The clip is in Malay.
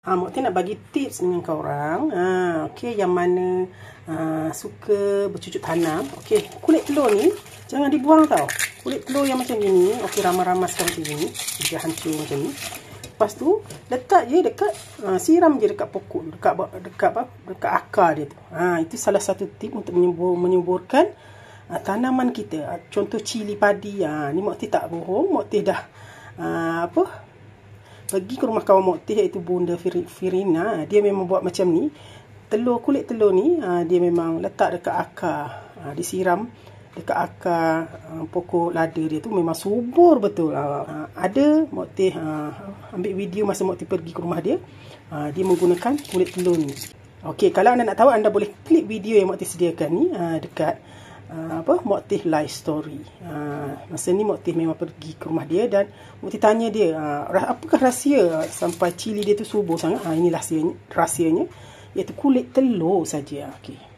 Ha, Mak Tin nak bagi tips dengan korang. Ha, okay, yang mana ha, suka bercucuk tanam. Okay, kulit telur ni jangan dibuang tau. Kulit telur yang macam ni, okay, ramas-ramaskan macam ni. Dia hancur macam ni. Lepas tu, letak je dekat, ha, siram je dekat pokok. Dekat, dekat, apa, dekat akar dia tu. Ha, itu salah satu tip untuk menyubur, menyuburkan ha, tanaman kita. Ha, contoh cili padi. Ha, ni Mak Tin tak bohong. Mak Tin dah, ha, apa, pergi ke rumah kawan Mokti iaitu Bunda Firina dia memang buat macam ni. Telur kulit telur ni ah, dia memang letak dekat akar ah, disiram dekat akar ah, pokok lada dia tu memang subur betul. Ada Mokti ambil video masa Mokti pergi ke rumah dia dia menggunakan kulit telur ni. Okey, kalau anda nak tahu anda boleh klik video yang Mokti sediakan ni dekat uh, apa Motif Life Story. Uh, masa ni Motif memang pergi ke rumah dia dan Motif tanya dia, uh, apakah rahsia sampai cili dia tu subur sangat? Ha, uh, ini rahsianya, rahsianya iaitu kulit telur saja. Okey.